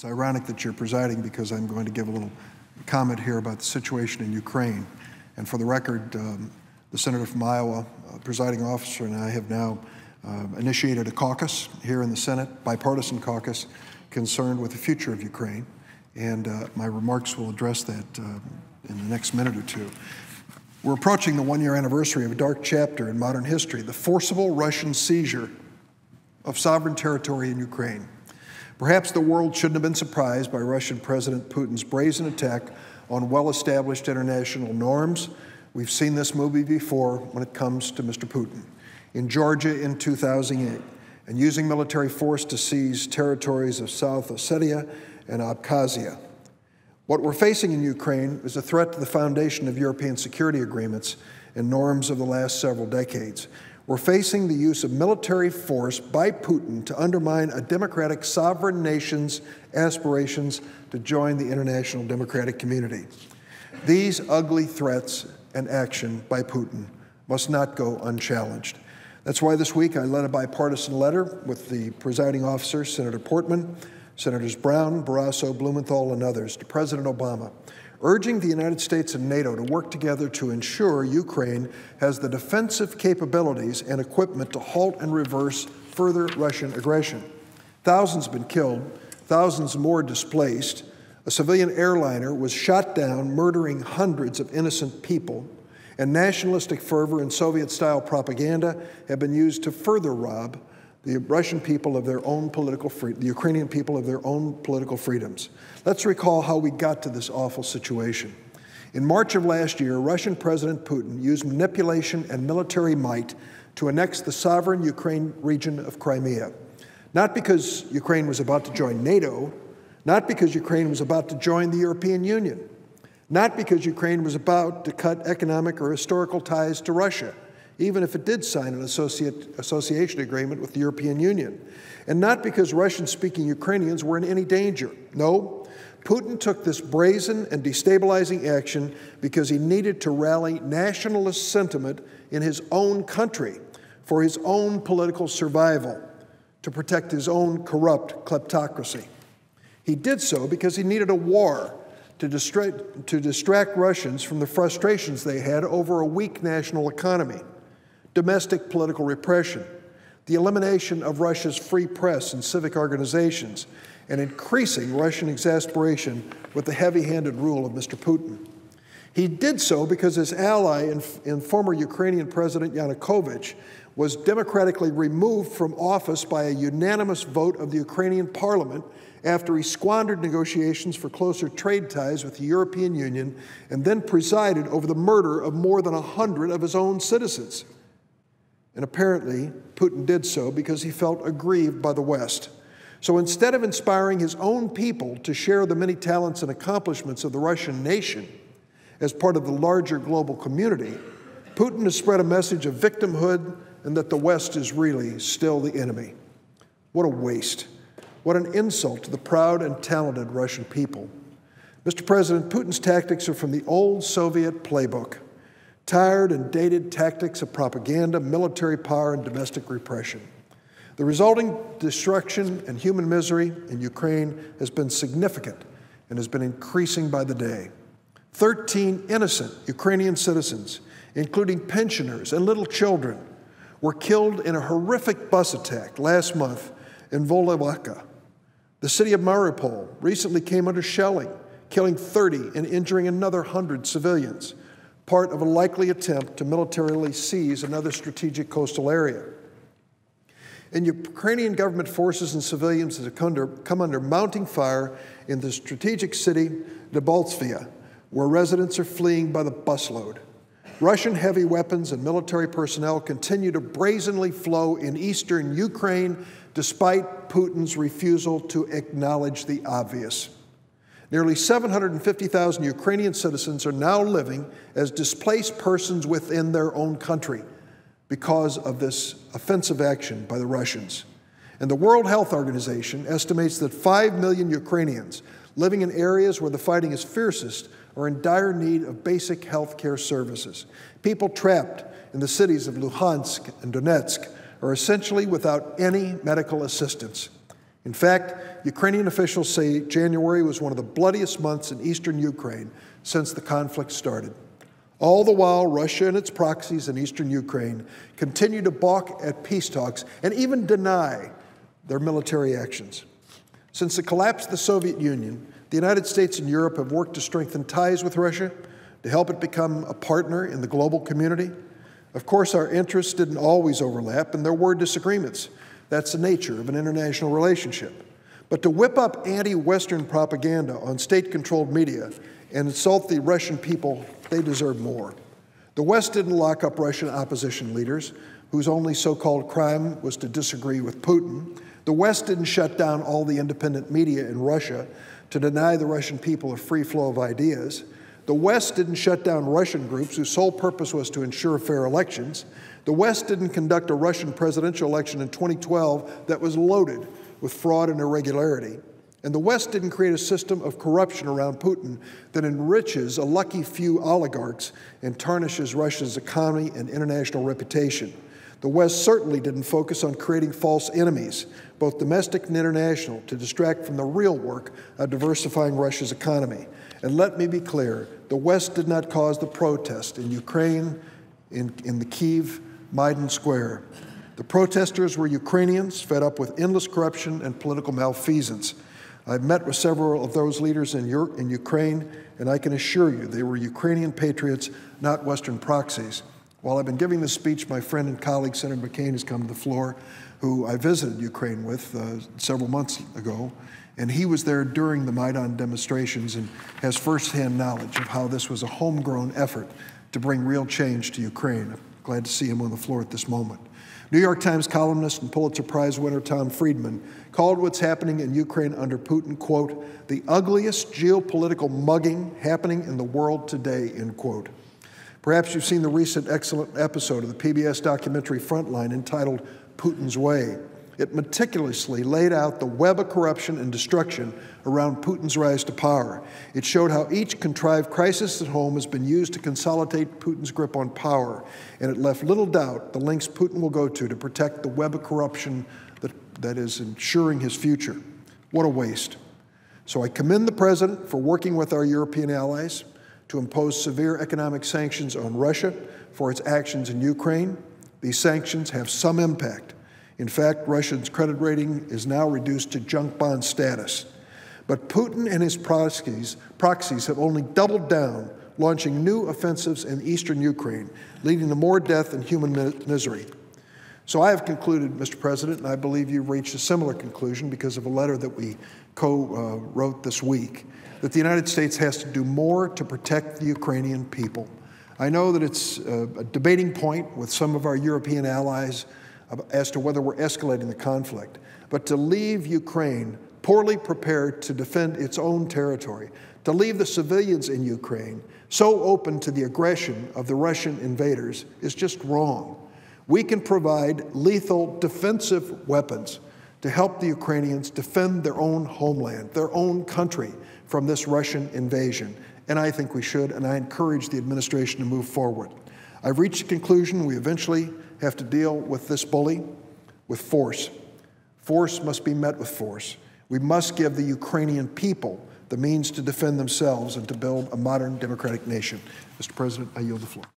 It's ironic that you're presiding because I'm going to give a little comment here about the situation in Ukraine. And for the record, um, the senator from Iowa, uh, presiding officer, and I have now uh, initiated a caucus here in the Senate, bipartisan caucus, concerned with the future of Ukraine. And uh, my remarks will address that uh, in the next minute or two. We're approaching the one year anniversary of a dark chapter in modern history the forcible Russian seizure of sovereign territory in Ukraine. Perhaps the world shouldn't have been surprised by Russian President Putin's brazen attack on well established international norms. We've seen this movie before when it comes to Mr. Putin. In Georgia in 2008, and using military force to seize territories of South Ossetia and Abkhazia. What we're facing in Ukraine is a threat to the foundation of European security agreements and norms of the last several decades. We're facing the use of military force by Putin to undermine a democratic sovereign nation's aspirations to join the international democratic community. These ugly threats and action by Putin must not go unchallenged. That's why this week I led a bipartisan letter with the presiding officer, Senator Portman, Senators Brown, Barrasso, Blumenthal, and others to President Obama, urging the United States and NATO to work together to ensure Ukraine has the defensive capabilities and equipment to halt and reverse further Russian aggression. Thousands have been killed, thousands more displaced. A civilian airliner was shot down, murdering hundreds of innocent people. And nationalistic fervor and Soviet style propaganda have been used to further rob the Russian people of their own political freedom, the Ukrainian people of their own political freedoms. Let's recall how we got to this awful situation. In March of last year, Russian President Putin used manipulation and military might to annex the sovereign Ukraine region of Crimea. Not because Ukraine was about to join NATO, not because Ukraine was about to join the European Union, not because Ukraine was about to cut economic or historical ties to Russia even if it did sign an association agreement with the European Union. And not because Russian speaking Ukrainians were in any danger. No, Putin took this brazen and destabilizing action because he needed to rally nationalist sentiment in his own country for his own political survival, to protect his own corrupt kleptocracy. He did so because he needed a war to distract, to distract Russians from the frustrations they had over a weak national economy domestic political repression, the elimination of Russia's free press and civic organizations, and increasing Russian exasperation with the heavy handed rule of Mr. Putin. He did so because his ally and, and former Ukrainian President Yanukovych was democratically removed from office by a unanimous vote of the Ukrainian parliament after he squandered negotiations for closer trade ties with the European Union and then presided over the murder of more than 100 of his own citizens. And apparently, Putin did so because he felt aggrieved by the West. So instead of inspiring his own people to share the many talents and accomplishments of the Russian nation as part of the larger global community, Putin has spread a message of victimhood and that the West is really still the enemy. What a waste. What an insult to the proud and talented Russian people. Mr. President, Putin's tactics are from the old Soviet playbook tired and dated tactics of propaganda, military power, and domestic repression. The resulting destruction and human misery in Ukraine has been significant and has been increasing by the day. 13 innocent Ukrainian citizens, including pensioners and little children, were killed in a horrific bus attack last month in Volnovakha. The city of Mariupol recently came under shelling, killing 30 and injuring another 100 civilians part of a likely attempt to militarily seize another strategic coastal area. And Ukrainian government forces and civilians have come under mounting fire in the strategic city Debaltseve, where residents are fleeing by the busload. Russian heavy weapons and military personnel continue to brazenly flow in eastern Ukraine despite Putin's refusal to acknowledge the obvious. Nearly 750,000 Ukrainian citizens are now living as displaced persons within their own country because of this offensive action by the Russians. And the World Health Organization estimates that 5 million Ukrainians living in areas where the fighting is fiercest are in dire need of basic health care services. People trapped in the cities of Luhansk and Donetsk are essentially without any medical assistance. In fact, Ukrainian officials say January was one of the bloodiest months in eastern Ukraine since the conflict started. All the while, Russia and its proxies in eastern Ukraine continue to balk at peace talks and even deny their military actions. Since the collapse of the Soviet Union, the United States and Europe have worked to strengthen ties with Russia, to help it become a partner in the global community. Of course, our interests didn't always overlap, and there were disagreements. That's the nature of an international relationship. But to whip up anti Western propaganda on state controlled media and insult the Russian people, they deserve more. The West didn't lock up Russian opposition leaders, whose only so called crime was to disagree with Putin. The West didn't shut down all the independent media in Russia to deny the Russian people a free flow of ideas. The West didn't shut down Russian groups whose sole purpose was to ensure fair elections. The West didn't conduct a Russian presidential election in 2012 that was loaded with fraud and irregularity. And the West didn't create a system of corruption around Putin that enriches a lucky few oligarchs and tarnishes Russia's economy and international reputation. The West certainly didn't focus on creating false enemies, both domestic and international, to distract from the real work of diversifying Russia's economy. And let me be clear the West did not cause the protest in Ukraine, in, in the Kiev, Maidan Square. The protesters were Ukrainians fed up with endless corruption and political malfeasance. I've met with several of those leaders in, Europe, in Ukraine, and I can assure you they were Ukrainian patriots, not Western proxies. While I've been giving this speech, my friend and colleague, Senator McCain, has come to the floor, who I visited Ukraine with uh, several months ago. And he was there during the Maidan demonstrations and has firsthand knowledge of how this was a homegrown effort to bring real change to Ukraine. I'm glad to see him on the floor at this moment. New York Times columnist and Pulitzer Prize winner Tom Friedman called what's happening in Ukraine under Putin, quote, the ugliest geopolitical mugging happening in the world today, end quote. Perhaps you've seen the recent excellent episode of the PBS documentary Frontline entitled Putin's Way. It meticulously laid out the web of corruption and destruction around Putin's rise to power. It showed how each contrived crisis at home has been used to consolidate Putin's grip on power, and it left little doubt the lengths Putin will go to to protect the web of corruption that, that is ensuring his future. What a waste. So I commend the President for working with our European allies to impose severe economic sanctions on Russia for its actions in Ukraine. These sanctions have some impact. In fact, Russia's credit rating is now reduced to junk bond status. But Putin and his proxies, proxies have only doubled down, launching new offensives in eastern Ukraine, leading to more death and human misery. So I have concluded, Mr. President, and I believe you've reached a similar conclusion because of a letter that we co uh, wrote this week, that the United States has to do more to protect the Ukrainian people. I know that it's a debating point with some of our European allies as to whether we're escalating the conflict, but to leave Ukraine poorly prepared to defend its own territory, to leave the civilians in Ukraine so open to the aggression of the Russian invaders is just wrong. We can provide lethal defensive weapons to help the Ukrainians defend their own homeland, their own country from this Russian invasion. And I think we should, and I encourage the administration to move forward. I've reached a conclusion we eventually have to deal with this bully with force. Force must be met with force. We must give the Ukrainian people the means to defend themselves and to build a modern democratic nation. Mr. President, I yield the floor.